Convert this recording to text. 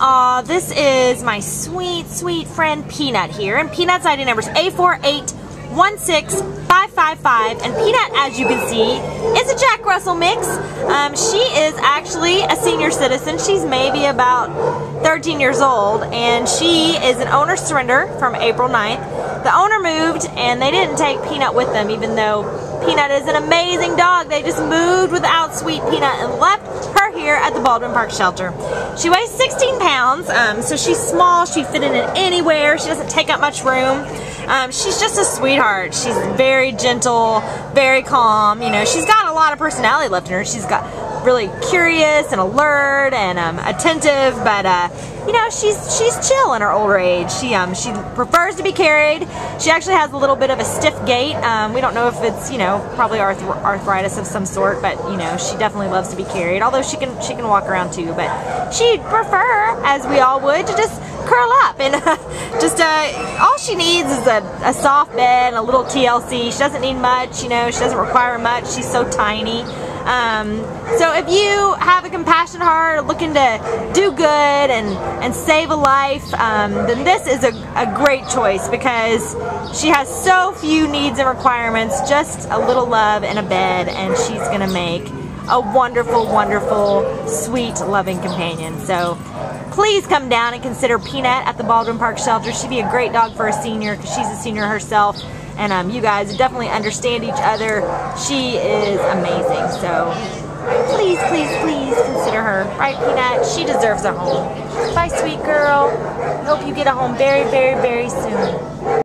Uh, this is my sweet, sweet friend Peanut here, and Peanut's ID number is A4816555, and Peanut, as you can see, is a Jack Russell mix. Um, she is actually a senior citizen. She's maybe about 13 years old, and she is an owner surrender from April 9th. The owner moved, and they didn't take Peanut with them, even though Peanut is an amazing dog. They just moved without Sweet Peanut and left here at the Baldwin Park Shelter. She weighs 16 pounds, um, so she's small. She fit in anywhere. She doesn't take up much room. Um, she's just a sweetheart. She's very gentle, very calm. You know, she's got a lot of personality left in her. She's got really curious and alert and um, attentive, but uh, you know she's she's chill in her older age. She um she prefers to be carried. She actually has a little bit of a stiff gait. Um, we don't know if it's you know probably arth arthritis of some sort, but you know she definitely loves to be carried. Although she can she can walk around too, but she'd prefer, as we all would, to just curl up and just uh, all she needs is a, a soft bed, and a little TLC. She doesn't need much, you know. She doesn't require much. She's so tiny. Um, so if you have a compassion heart, looking to do good and, and save a life, um, then this is a, a great choice because she has so few needs and requirements, just a little love and a bed, and she's going to make a wonderful, wonderful, sweet, loving companion. So please come down and consider Peanut at the Baldwin Park Shelter. She'd be a great dog for a senior because she's a senior herself and um, you guys definitely understand each other. She is amazing. So please, please, please consider her. Right, Peanut? She deserves a home. Bye, sweet girl. Hope you get a home very, very, very soon.